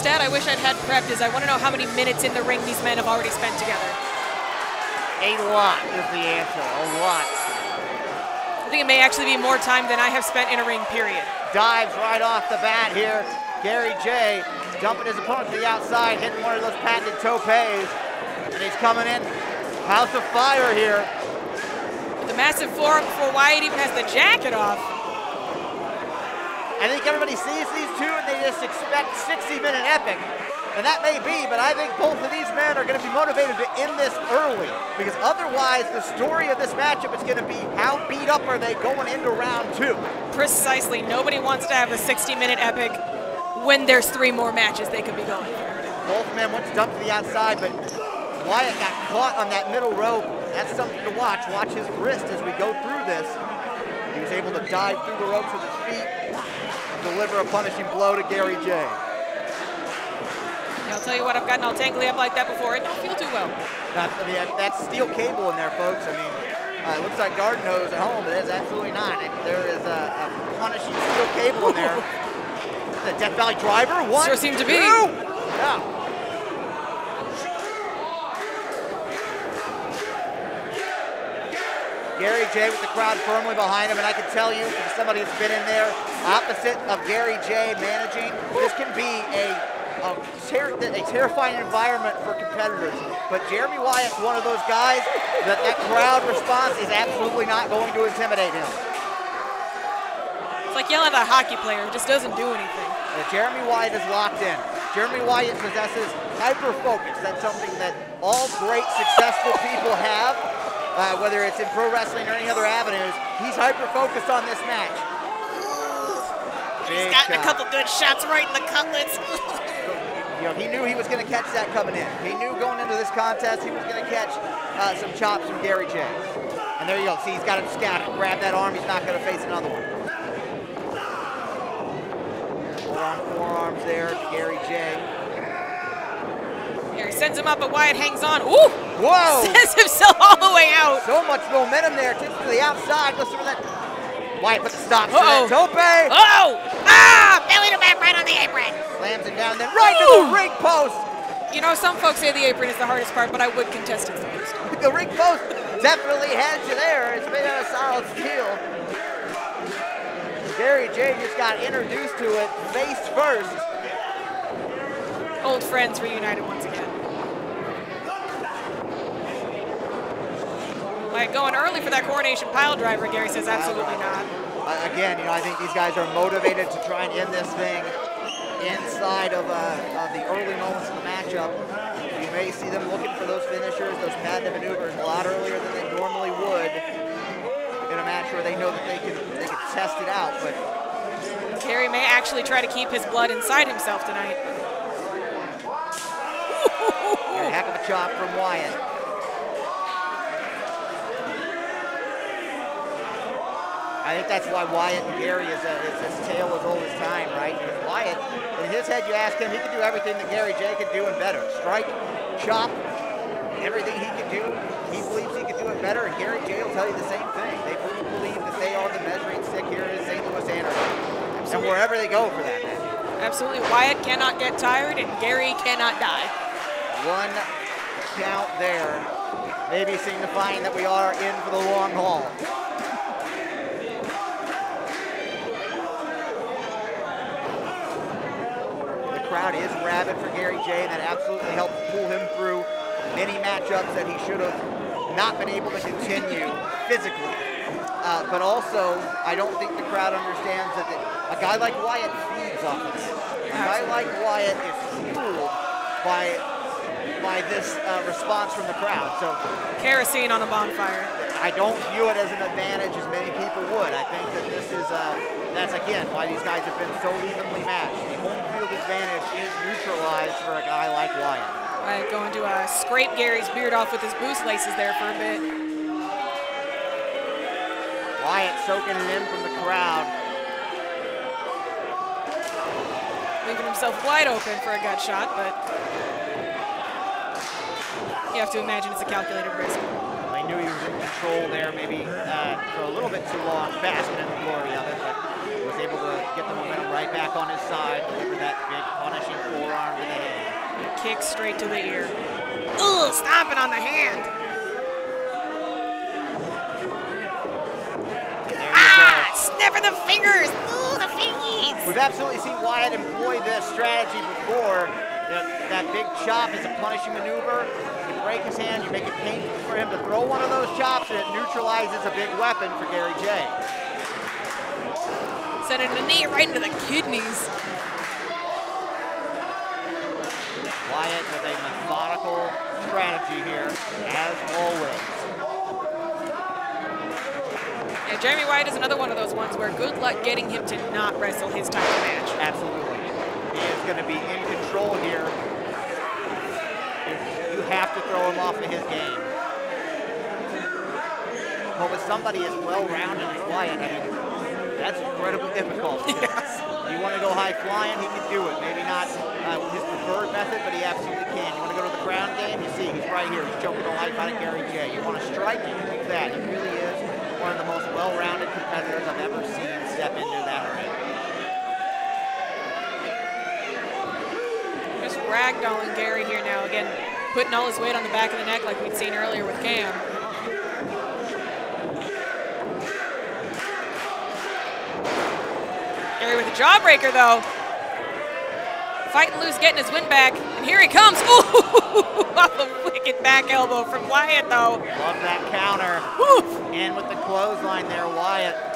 stat I wish I'd had prepped is I want to know how many minutes in the ring these men have already spent together. A lot is the answer, a lot. I think it may actually be more time than I have spent in a ring, period. Dives right off the bat here. Gary Jay dumping his opponent to the outside, hitting one of those patented topes. And he's coming in. House of Fire here. The massive forearm before Wyatt even has the jacket off. I think everybody sees these two and they just expect 60-minute epic. And that may be, but I think both of these men are going to be motivated to end this early because otherwise the story of this matchup is going to be how beat up are they going into round two. Precisely. Nobody wants to have a 60-minute epic when there's three more matches they could be going. Both men went to dump to the outside, but Wyatt got caught on that middle rope. That's something to watch. Watch his wrist as we go through this. He was able to dive through the ropes with his feet deliver a punishing blow to Gary Jay. I'll tell you what, I've gotten all tangly up like that before. It don't feel too well. That, I mean, that's steel cable in there, folks. I mean, uh, it looks like garden hose at home, but it's absolutely not. There is a, a punishing steel cable in there. the Death Valley driver, one, Sure seemed to be. Yeah. Gary Jay with the crowd firmly behind him, and I can tell you, from somebody who's been in there, opposite of Gary Jay managing, this can be a, a, ter a terrifying environment for competitors. But Jeremy Wyatt's one of those guys that that crowd response is absolutely not going to intimidate him. It's like yelling at a hockey player, who just doesn't do anything. Uh, Jeremy Wyatt is locked in. Jeremy Wyatt possesses hyper focus. That's something that all great successful people have uh, whether it's in pro wrestling or any other avenues. He's hyper-focused on this match. He's gotten a couple good shots right in the cutlets. you know, he knew he was going to catch that coming in. He knew going into this contest he was going to catch uh, some chops from Gary Jay. And there you go. See, he's got him scouted. Grab that arm. He's not going to face another one. Forearm, forearms there Gary Jay. Here, he sends him up, but Wyatt hangs on. Ooh! Whoa! Sends himself all the way out. So much momentum there. Tips to the outside. Goes through that. Wyatt puts the stop to Uh -oh. that tope. Oh! Ah! Belly to back right on the apron. Slams it down, then right Ooh. to the ring post. You know, some folks say the apron is the hardest part, but I would contest it first. the ring post definitely has you there. It's made out of solid steel. Gary Jay just got introduced to it face first. Old friends reunited once again. Like going early for that coronation pile driver, Gary says absolutely not. Uh, again, you know, I think these guys are motivated to try and end this thing inside of, uh, of the early moments of the matchup. You may see them looking for those finishers, those patented maneuvers a lot earlier than they normally would in a match where they know that they can they can test it out. But Gary may actually try to keep his blood inside himself tonight. a heck of a chop from Wyatt. I think that's why Wyatt and Gary is, a, is this tale as old as time, right? Because Wyatt, in his head, you ask him, he could do everything that Gary Jay could do and better. Strike, chop, everything he could do, he believes he could do it better, and Gary Jay will tell you the same thing. They believe that they are the measuring stick here in St. Louis Anarchy. And wherever they go for that matter. Absolutely. Wyatt cannot get tired, and Gary cannot die. One count there, maybe signifying that we are in for the long haul. Crowd is rabid for Gary Jay. and that absolutely helped pull him through many matchups that he should have not been able to continue physically. Uh, but also, I don't think the crowd understands that the, a guy like Wyatt feeds off of it. A guy like Wyatt is fueled by by this uh, response from the crowd. So kerosene on a bonfire. I don't view it as an advantage as many people would. I think that this is uh, that's again why these guys have been so evenly matched. The home field advantage is neutralized for a guy like Wyatt. Right, going to uh, scrape Gary's beard off with his boost laces there for a bit. Wyatt soaking it in from the crowd. Leaving himself wide open for a gut shot, but you have to imagine it's a calculated risk. He knew he was in control there, maybe uh, for a little bit too long, basking in the glory of it, but was able to get the momentum right back on his side, deliver that big punishing forearm to the head. Kick straight to the ear. Ugh, stomping on the hand. Ah, sniffing the fingers. Ooh, the fingies. We've absolutely seen Wyatt employ this strategy before. That, that big chop is a punishing maneuver. You break his hand, you make it painful for him to throw one of those chops, and it neutralizes a big weapon for Gary Jay. Sending a knee right into the kidneys. Wyatt with a methodical strategy here, as always. Yeah, Jeremy Wyatt is another one of those ones where good luck getting him to not wrestle his title match. Absolutely. Is going to be in control here. You have to throw him off of his game. But with somebody as well-rounded as Wyatt, I mean, that's incredibly difficult. Yes. You want to go high flying, he can do it. Maybe not uh, his preferred method, but he absolutely can. You want to go to the ground game, you see he's right here. He's choking the life out of Gary Jay. You want to strike, you do that. He really is one of the most well-rounded competitors I've ever seen step into that ring. Ragdolling Gary here now. Again, putting all his weight on the back of the neck like we'd seen earlier with Cam. Gary with a jawbreaker though. Fighting loose, getting his win back. And here he comes. Ooh, off a wicked back elbow from Wyatt though. Love that counter. Woo! And with the clothesline there, Wyatt.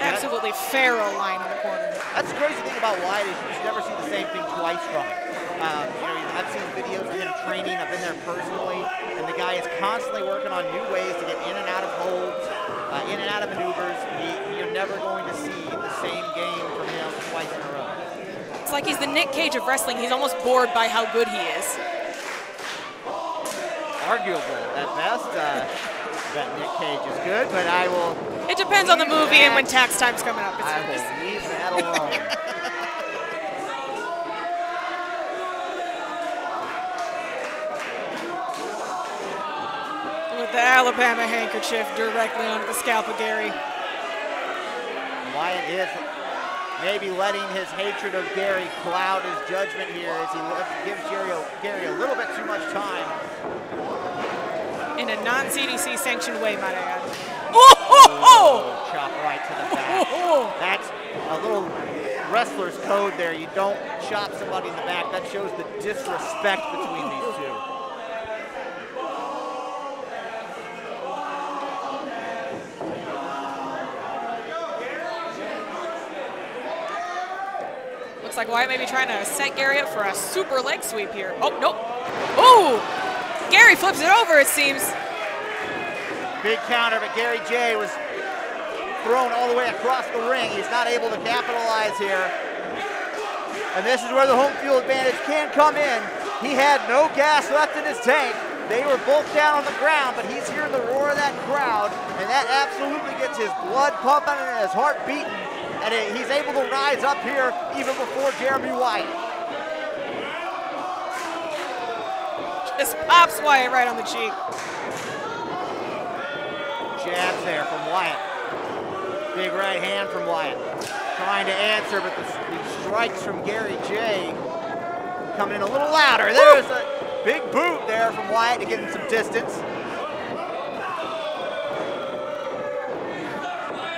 Absolutely feral line in the corner. That's the crazy thing about Wyatt is you just never see the same thing twice from him. Um, you know, I've seen videos of him training. I've been there personally, and the guy is constantly working on new ways to get in and out of holds, uh, in and out of maneuvers. He, you're never going to see the same game from him twice in a row. It's like he's the Nick Cage of wrestling. He's almost bored by how good he is. Arguable at best. Uh, that Nick Cage is good, but I will. It depends on the movie and when tax time's coming up. It's I will leave that alone. with the Alabama handkerchief directly onto the scalp of Gary. Wyatt is maybe letting his hatred of Gary cloud his judgment here as he gives Gary a, Gary a little bit too much time. In a non-CDC sanctioned way, might I add. Oh! Chop right to the back. oh. That's a little wrestler's code there. You don't chop somebody in the back. That shows the disrespect between these two. Looks like Wyatt may be trying to set Gary up for a super leg sweep here. Oh, nope. Oh! Gary flips it over, it seems. Big counter, but Gary Jay was thrown all the way across the ring. He's not able to capitalize here. And this is where the home field advantage can come in. He had no gas left in his tank. They were both down on the ground, but he's hearing the roar of that crowd, and that absolutely gets his blood pumping and his heart beating. And it- he's able to rise up here even before Jeremy Wyatt. Just pops Wyatt right on the cheek. Jabs there from Wyatt. Big right hand from Wyatt. Trying to answer, but the, the strikes from Gary Jay coming in a little louder. There's a big boot there from Wyatt to get him some distance.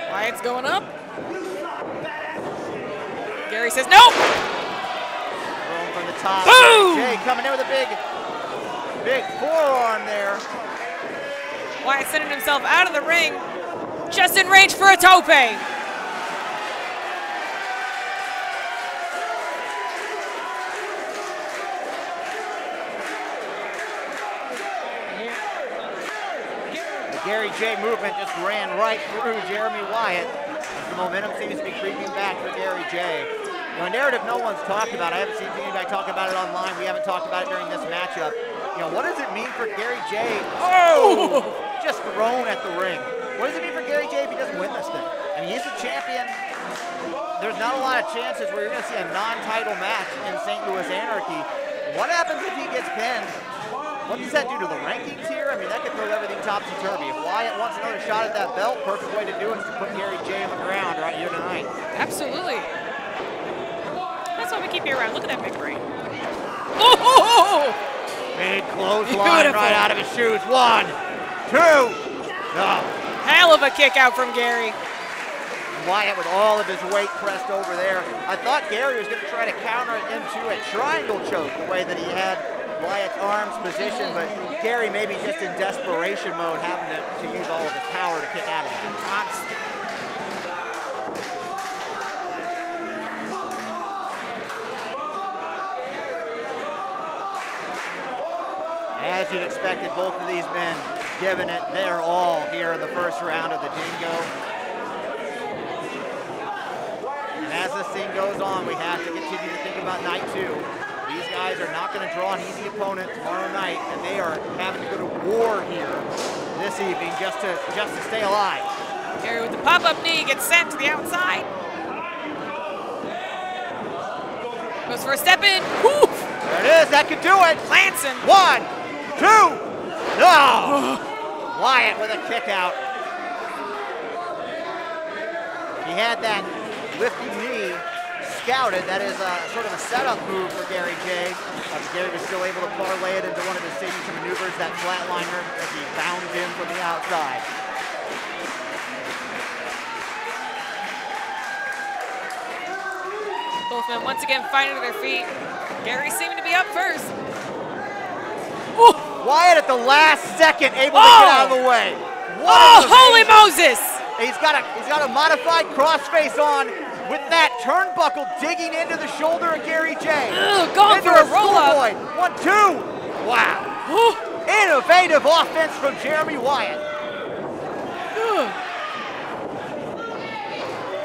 Wyatt's going up. Gary says, nope! Thrown from the top. Boom! Jay coming in with a big, big forearm there. Wyatt sending himself out of the ring, just in range for a tope. The Gary Jay movement just ran right through Jeremy Wyatt. The momentum seems to be creeping back for Gary Jay. You know, a narrative no one's talked about. I haven't seen anybody talk about it online. We haven't talked about it during this matchup. You know, what does it mean for Gary Jay? Oh! Just thrown at the ring. What does it mean for Gary Jay if he doesn't win this thing? I mean, he's a champion. There's not a lot of chances where you're going to see a non-title match in St. Louis Anarchy. What happens if he gets pinned? what does that do to the rankings here? I mean, that could throw everything topsy-turvy. If Wyatt wants another shot at that belt, perfect way to do it is to put Gary Jay on the ground right here tonight. Absolutely. That's why we keep you around. Look at that big brain. Oh! Big clothesline right out of his shoes. One, two, no. Hell of a kick out from Gary. Wyatt with all of his weight pressed over there. I thought Gary was going to try to counter it into a triangle choke the way that he had Wyatt's arms positioned, but Gary maybe just in desperation mode having to, to use all of his power to kick out of it. As you'd expected, both of these men giving it their all here in the first round of the Dingo. And as this thing goes on, we have to continue to think about night two. These guys are not going to draw an easy opponent tomorrow night, and they are having to go to war here this evening just to just to stay alive. Gary with the pop-up knee gets sent to the outside. Goes for a step in. Woof! There it is. That could do it. Lanson. One, two, no! Wyatt with a kick out. He had that lifting knee scouted. That is a, sort of a setup move for Gary Jay. Uh, Gary was still able to parlay it into one of his signature maneuvers, that flatliner, as he bounds in from the outside. Both men once again fighting to their feet. Gary seeming to be up first. Wyatt at the last second able to Oh! get out of the way. What Oh, holy. Moses! He's got a he's got a modified crossface on with that turnbuckle digging into the shoulder of Gary Jay. Ugh, going Into for a roll-up. schoolboy. One, two. Wow. Innovative offense from Jeremy Wyatt.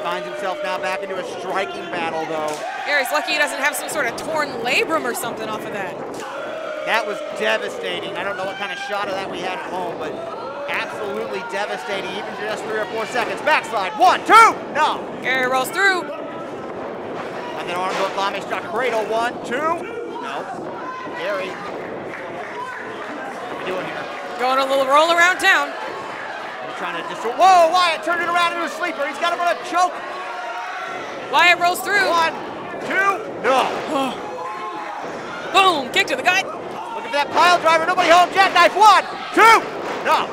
Finds himself now back into a striking battle, though. Gary's lucky he doesn't have some sort of torn labrum or something off of that. That was devastating. I don't know what kind of shot of that we had at home, but absolutely devastating, even just three or four seconds. Backslide. One, two. No. Gary rolls through. And then arm hook Lame struck cradle. One, two. No. Gary. What are we doing here? Going a little roll around town. We're trying to just. Whoa, Wyatt turned it around into a sleeper. He's got him on a choke. Wyatt rolls through. One, two. No. Boom! Kick to the gut. Look at that pile driver. Nobody home. Jackknife. One, two. No.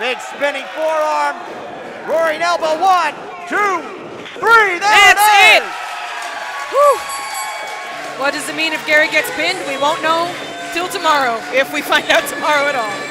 Big spinning forearm. Roaring elbow. One, two, three. There That's it it. Whew. What does it mean if Gary gets pinned? We won't know till tomorrow, if we find out tomorrow at all.